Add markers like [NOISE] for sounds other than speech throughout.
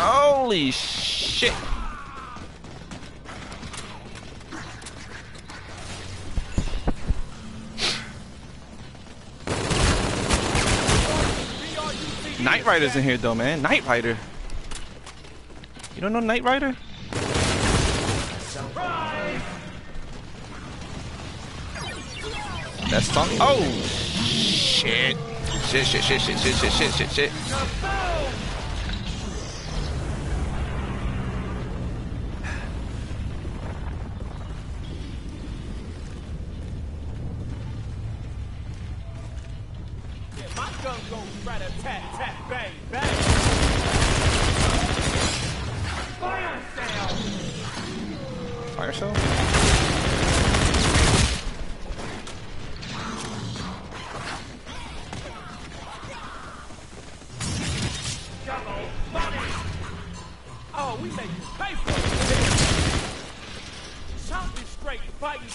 Holy shit. Knight Rider's in here though, man. Knight Rider. You don't know Knight Rider? That's song. Oh shit. Shit, shit, shit, shit, shit, shit, shit, shit,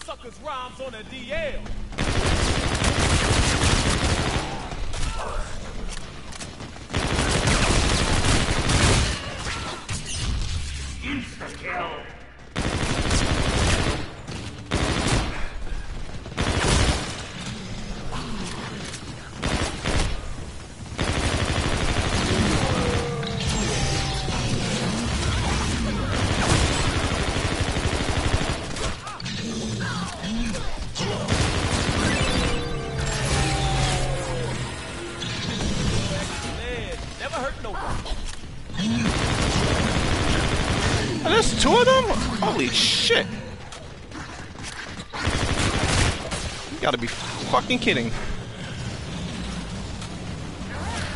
suckers rhymes on a DL. Gotta be fucking kidding.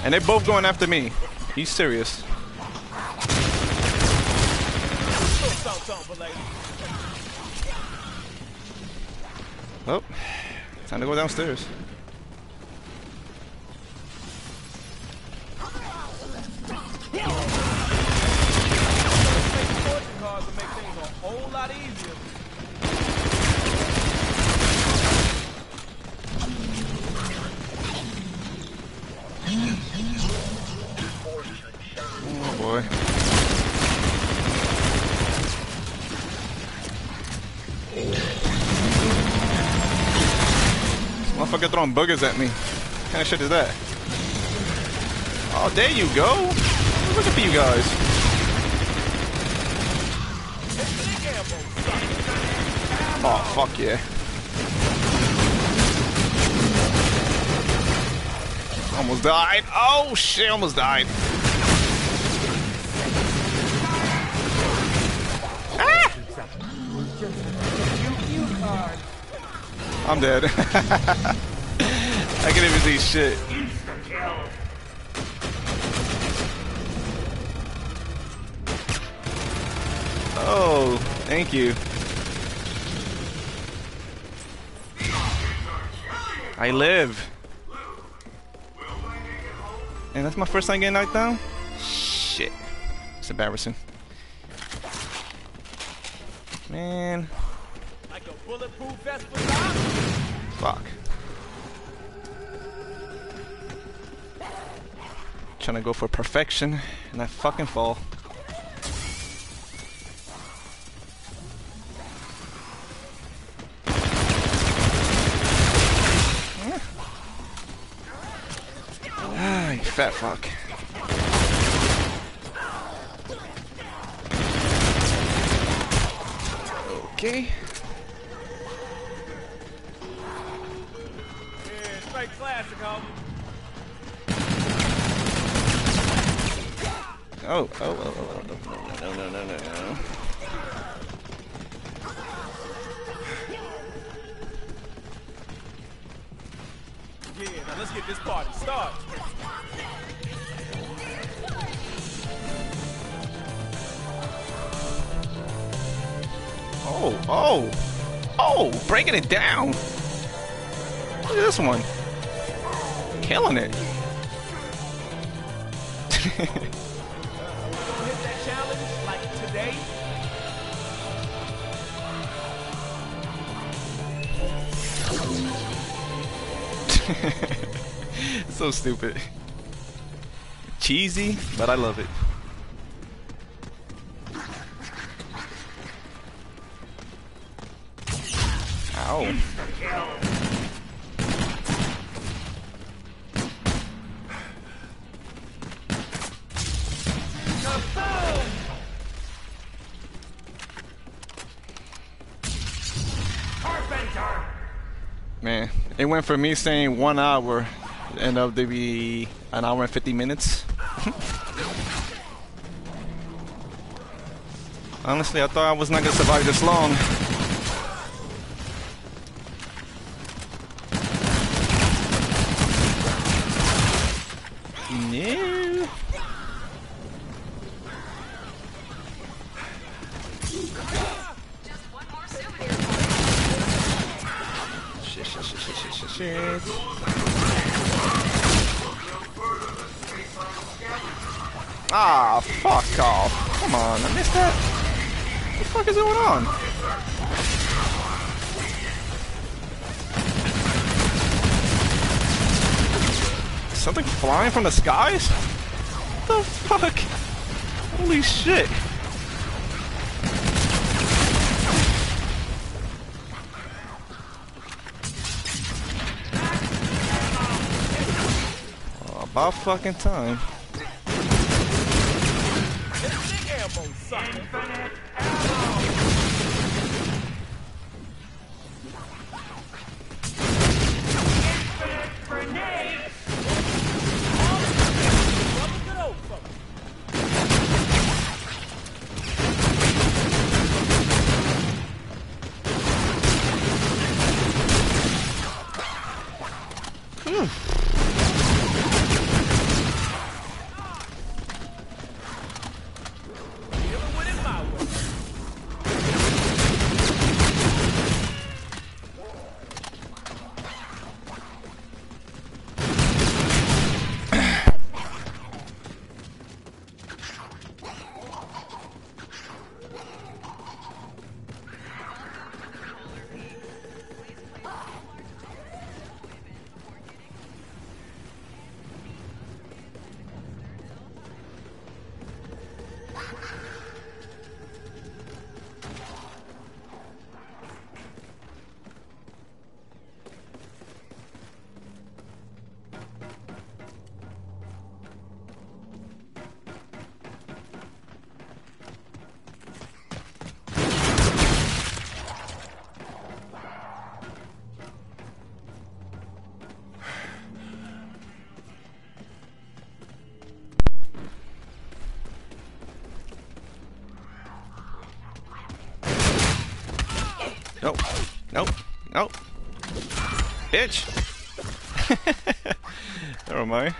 And they're both going after me. He's serious. Oh, time to go downstairs. Motherfucker throwing boogers at me. What kind of shit is that? Oh, there you go. Looking for you guys. Oh, fuck yeah. Almost died. Oh, shit, almost died. I'm dead. [LAUGHS] I can't even see shit. Oh, thank you. I live. And that's my first time getting knocked down? Shit. It's embarrassing. Man. Fuck. Trying to go for perfection, and I fucking fall. Ah, fat fuck. Okay. Oh, oh, oh, oh, oh, no, no, no, no, no, no. Yeah, now let's get this party started. Oh, oh, oh, breaking it down. Look at this one. Killing it. [LAUGHS] [LAUGHS] so stupid. Cheesy, but I love it. Ow. Went from me saying one hour, end up to be an hour and 50 minutes. [LAUGHS] Honestly, I thought I was not gonna survive this long. Going on? Something flying from the skies? What the fuck? Holy shit. Oh, about fucking time. Big Nope. Nope. Bitch. [LAUGHS] Never mind.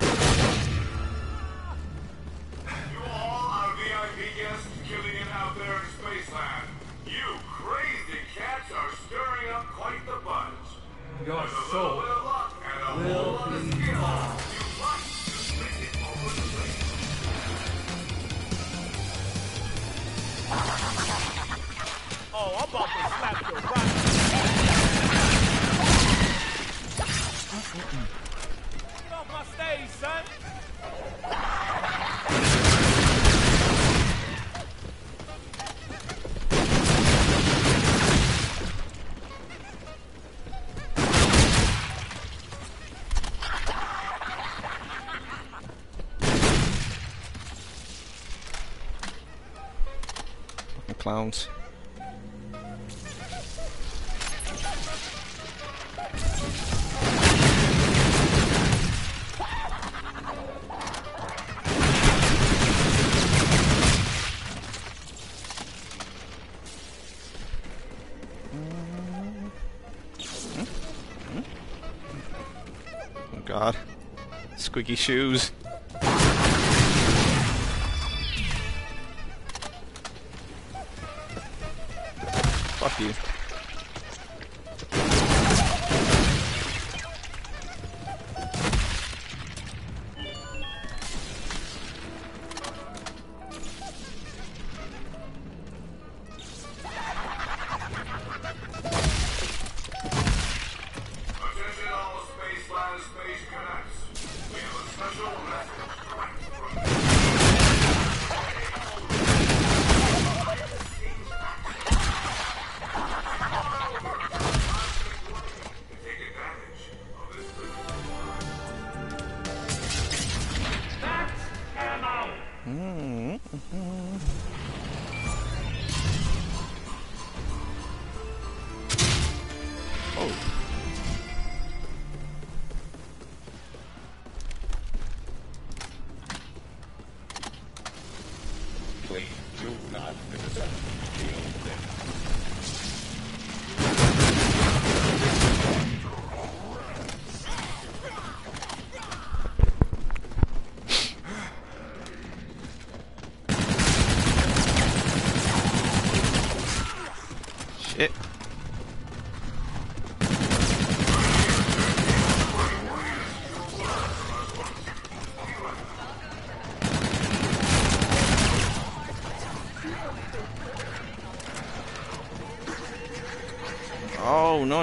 You all are VIP guests killing it out there in Spaceland. You crazy cats are stirring up quite the buzz. Your With a little soul clowns. Oh god. Squeaky shoes. You. Oh.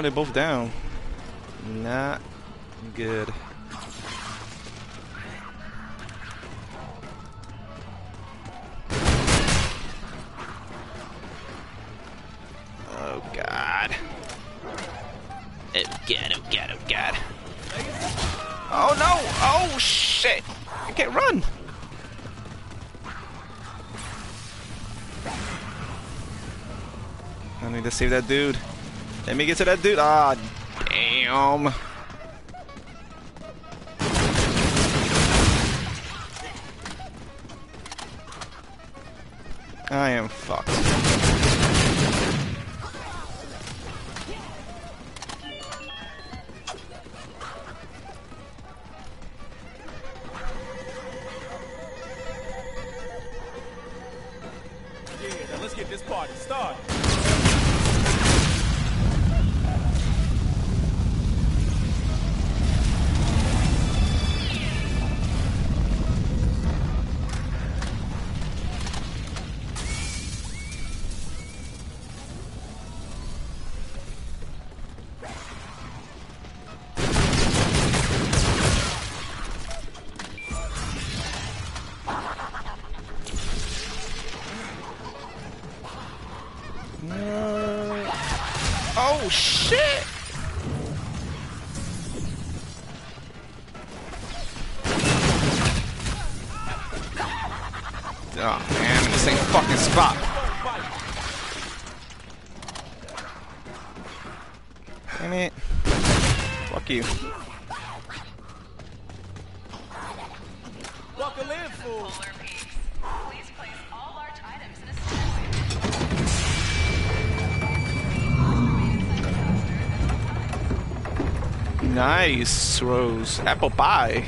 They're both down. Not good. Oh god. Oh god, oh god, oh god. Oh no! Oh shit! I can't run! I need to save that dude. Let me get to that dude. Ah, damn. I am fucked. Oh shit! Oh man, in the same fucking spot. Damn it. Fuck you. Nice, Rose. Apple pie.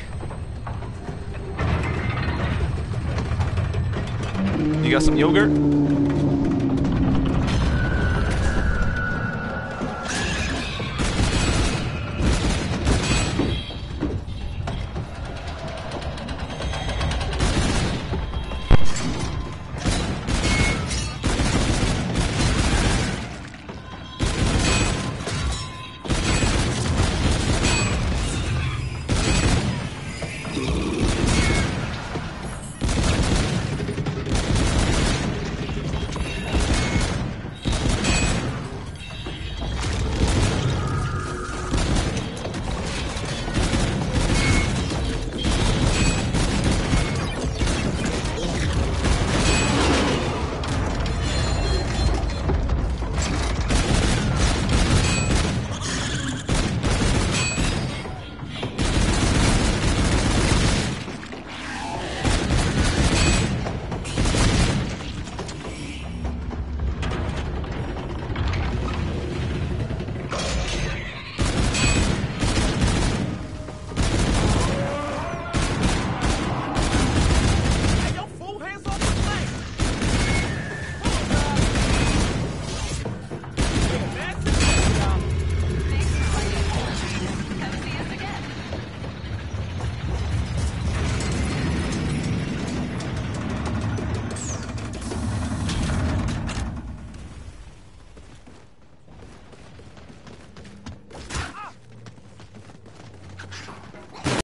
You got some yogurt?